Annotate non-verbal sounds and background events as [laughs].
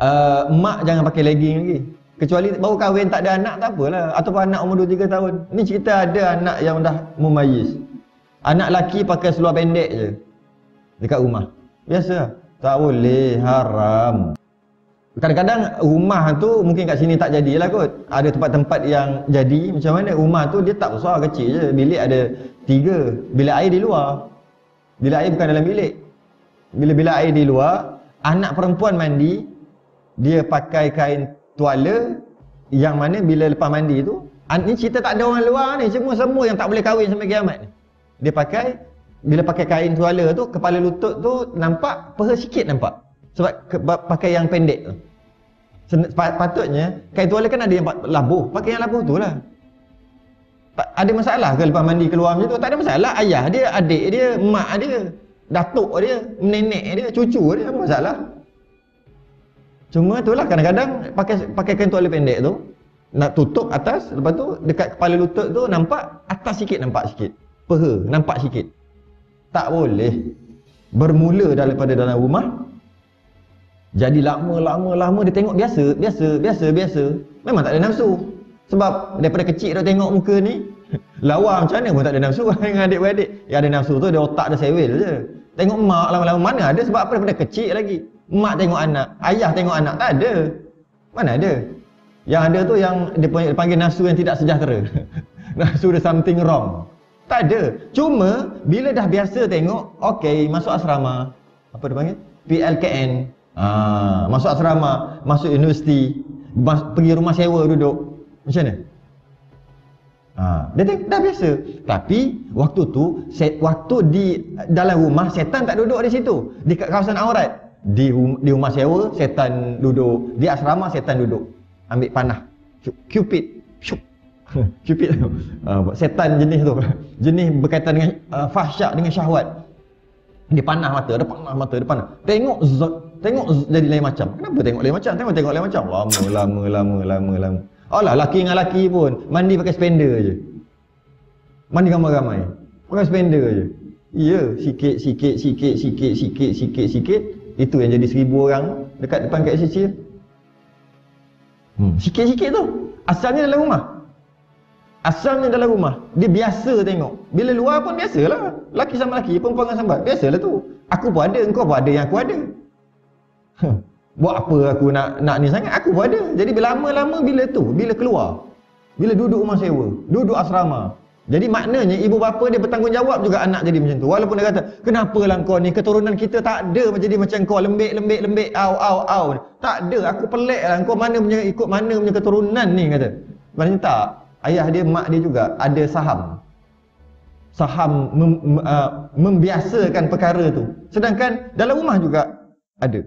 uh, mak jangan pakai legging lagi. Kecuali baru kahwin tak ada anak tak apalah. Ataupun anak umur 2 3 tahun. Ni cerita ada anak yang dah mumayyiz. Anak laki pakai seluar pendek je. Dekat rumah. Biasa. Tak boleh haram. Kadang-kadang rumah tu mungkin kat sini tak jadilah kot. Ada tempat-tempat yang jadi macam mana rumah tu dia tak besar kecil je. Bilik ada tiga. Bilik air di luar. Bilik air bukan dalam bilik. Bila bilik air di luar, anak perempuan mandi, dia pakai kain tuala yang mana bila lepas mandi tu, ni cerita tak ada orang luar ni, semua semua yang tak boleh kahwin sampai kiamat ni. Dia pakai bila pakai kain tuala tu, kepala lutut tu nampak, peha sikit nampak. Sebab ke, pakai yang pendek tu. Patutnya kain tuala kan ada yang labuh, pakai yang labuh tu lah. Ada masalah ke lepas mandi keluar macam tu? Tak ada masalah. Ayah dia, adik dia, mak dia, datuk dia, nenek dia, cucu dia, apa masalah? Cuma itulah kadang-kadang pakai pakai kain tuala pendek tu nak tutup atas, lepas tu dekat kepala lutut tu nampak atas sikit nampak sikit. Peha nampak sikit. Tak boleh. Bermula daripada dalam rumah jadi lama lama dia tengok biasa, biasa, biasa, biasa. Memang tak ada nafsu. Sebab daripada kecil dah tengok muka ni, [laughs] lawa macam mana pun tak ada nafsu [laughs] dengan adik-beradik. Yang ada nafsu tu dia otak dia sewel je. Tengok mak lama-lama mana ada sebab apa daripada kecil lagi. Mak tengok anak, ayah tengok anak tak ada. Mana ada? Yang ada tu yang dia panggil nafsu yang tidak sejahtera. [laughs] nafsu ada something wrong. Tak ada. Cuma bila dah biasa tengok, okey, masuk asrama. Apa dia panggil? PLKN. Ah, masuk asrama, masuk universiti, mas, pergi rumah sewa duduk. Macam mana? Ha, dia tengok, dah biasa. Tapi waktu tu, set, waktu di dalam rumah, setan tak duduk di situ. Di kawasan aurat. Di, di rumah sewa, setan duduk. Di asrama, setan duduk. Ambil panah. Cupid. [laughs] Cupid tu. Uh, setan jenis tu. [laughs] Jenis berkaitan dengan uh, fahsyak, dengan syahwat. Dia panah mata, ada panah mata, dia panah. Tengok Tengok jadi lain macam. Kenapa tengok lain macam? Tengok tengok lain macam. Lama lama lama lama lama. Alah laki dengan laki pun mandi pakai spender je. Mandi ramai-ramai. Pakai spender je. Ya, sikit sikit sikit sikit sikit sikit sikit itu yang jadi seribu orang dekat depan KCC. Hmm, sikit-sikit tu. Asalnya dalam rumah. Asalnya dalam rumah. Dia biasa tengok. Bila luar pun biasalah. Laki sama laki, perempuan dengan sambat. Biasalah tu. Aku pun ada, engkau pun ada yang aku ada. Buat apa aku nak nak ni sangat? Aku pun ada. Jadi lama-lama bila tu, bila keluar, bila duduk rumah sewa, duduk asrama. Jadi maknanya ibu bapa dia bertanggungjawab juga anak jadi macam tu. Walaupun dia kata, kenapa lah kau ni keturunan kita tak ada jadi macam kau lembik lembik lembik au au au. Tak ada, aku pelik lah kau mana punya ikut mana punya keturunan ni kata. Maknanya tak. Ayah dia, mak dia juga ada saham. Saham mem, uh, membiasakan perkara tu. Sedangkan dalam rumah juga ada.